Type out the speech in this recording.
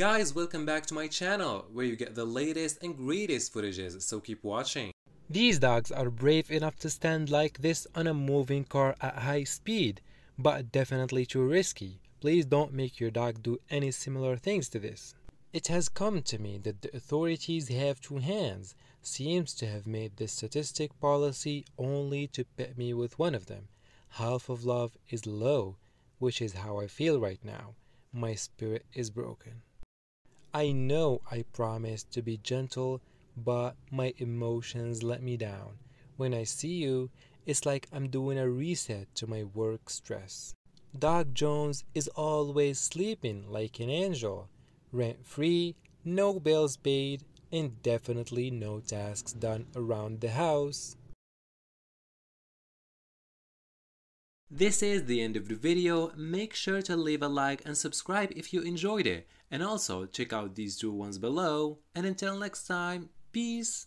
Guys, welcome back to my channel, where you get the latest and greatest footages, so keep watching. These dogs are brave enough to stand like this on a moving car at high speed, but definitely too risky. Please don't make your dog do any similar things to this. It has come to me that the authorities have two hands, seems to have made this statistic policy only to pet me with one of them. Half of love is low, which is how I feel right now. My spirit is broken. I know I promised to be gentle, but my emotions let me down. When I see you, it's like I'm doing a reset to my work stress. Dog Jones is always sleeping like an angel, rent free, no bills paid, and definitely no tasks done around the house. This is the end of the video. Make sure to leave a like and subscribe if you enjoyed it. And also check out these two ones below. And until next time, peace.